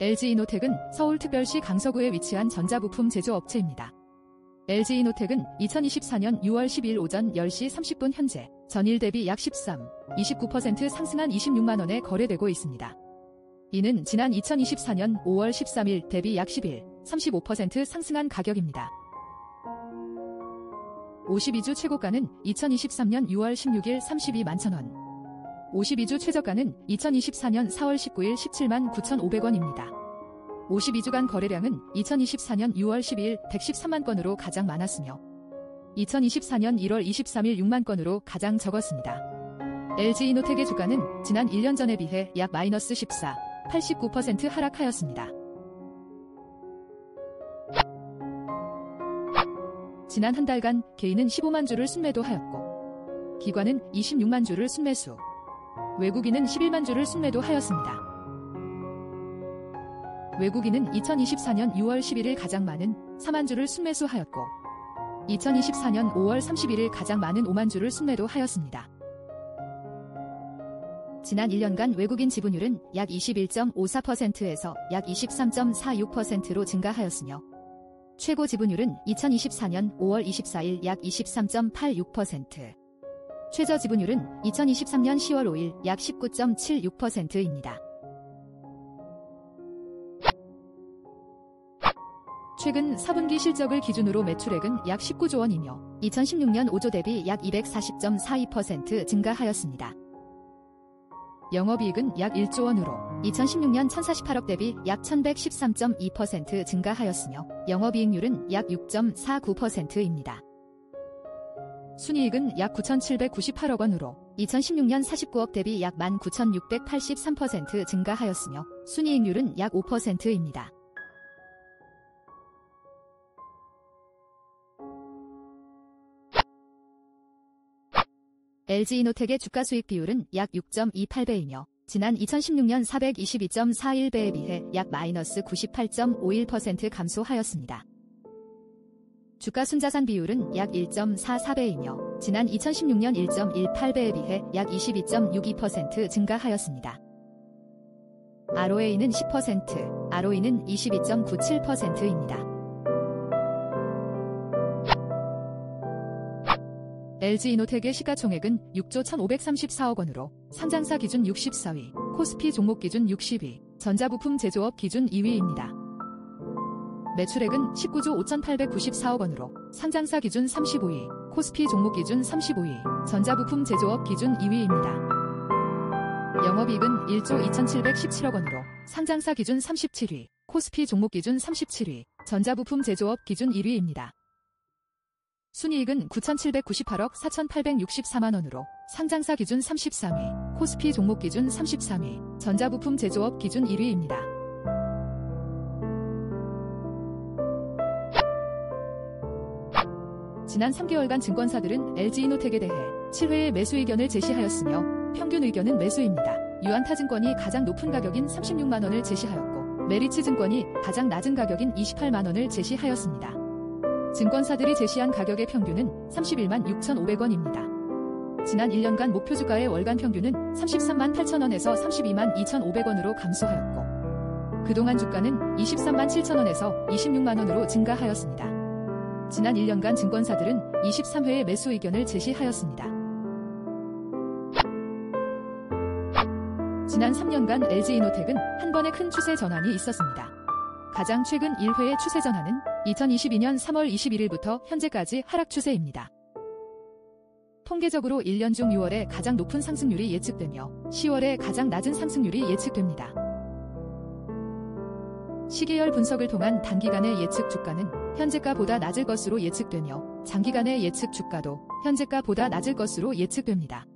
LG이노텍은 서울특별시 강서구에 위치한 전자부품 제조업체입니다. LG이노텍은 2024년 6월 10일 오전 10시 30분 현재 전일 대비 약 13, 29% 상승한 26만원에 거래되고 있습니다. 이는 지난 2024년 5월 13일 대비 약 11, 35% 상승한 가격입니다. 52주 최고가는 2023년 6월 16일 32만 천원. 52주 최저가는 2024년 4월 19일 17만 9,500원입니다. 52주간 거래량은 2024년 6월 12일 113만 건으로 가장 많았으며 2024년 1월 23일 6만 건으로 가장 적었습니다. LG이노텍의 주가는 지난 1년 전에 비해 약 마이너스 14, 89% 하락하였습니다. 지난 한 달간 개인은 15만 주를 순매도하였고 기관은 26만 주를 순매수, 외국인은 11만 주를 순매도하였습니다. 외국인은 2024년 6월 11일 가장 많은 4만 주를 순매수하였고 2024년 5월 31일 가장 많은 5만 주를 순매도하였습니다. 지난 1년간 외국인 지분율은 약 21.54%에서 약 23.46%로 증가하였으며 최고 지분율은 2024년 5월 24일 약 23.86%, 최저 지분율은 2023년 10월 5일 약 19.76%입니다. 최근 4분기 실적을 기준으로 매출액은 약 19조 원이며 2016년 5조 대비 약 240.42% 증가하였습니다. 영업이익은 약 1조 원으로 2016년 1048억 대비 약 1113.2% 증가하였으며 영업이익률은 약 6.49%입니다. 순이익은 약 9,798억 원으로 2016년 49억 대비 약 19,683% 증가하였으며 순이익률은 약 5%입니다. LG이노텍의 주가 수익 비율은 약 6.28배이며 지난 2016년 422.41배에 비해 약 마이너스 98.51% 감소하였습니다. 주가 순자산 비율은 약 1.44배이며 지난 2016년 1.18배에 비해 약 22.62% 증가하였습니다. ROA는 10%, ROE는 22.97%입니다. LG이노텍의 시가총액은 6조 1534억 원으로 상장사 기준 64위, 코스피 종목 기준 60위, 전자부품 제조업 기준 2위입니다. 매출액은 19조 5894억 원으로 상장사 기준 35위, 코스피 종목 기준 35위, 전자부품 제조업 기준 2위입니다. 영업이익은 1조 2717억 원으로 상장사 기준 37위, 코스피 종목 기준 37위, 전자부품 제조업 기준 1위입니다. 순이익은 9,798억 4,864만 원으로 상장사 기준 33위, 코스피 종목 기준 33위, 전자부품 제조업 기준 1위입니다. 지난 3개월간 증권사들은 LG이노텍에 대해 7회의 매수 의견을 제시하였으며 평균 의견은 매수입니다. 유안타증권이 가장 높은 가격인 36만 원을 제시하였고 메리츠 증권이 가장 낮은 가격인 28만 원을 제시하였습니다. 증권사들이 제시한 가격의 평균은 31만 6,500원입니다. 지난 1년간 목표 주가의 월간 평균은 33만 8천원에서 32만 2,500원으로 감소하였고 그동안 주가는 23만 7천원에서 26만원으로 증가하였습니다. 지난 1년간 증권사들은 23회의 매수 의견을 제시하였습니다. 지난 3년간 LG이노텍은 한 번의 큰 추세 전환이 있었습니다. 가장 최근 1회의 추세 전환은 2022년 3월 21일부터 현재까지 하락 추세입니다. 통계적으로 1년 중 6월에 가장 높은 상승률이 예측되며 10월에 가장 낮은 상승률이 예측됩니다. 시계열 분석을 통한 단기간의 예측 주가는 현재가보다 낮을 것으로 예측되며 장기간의 예측 주가도 현재가보다 낮을 것으로 예측됩니다.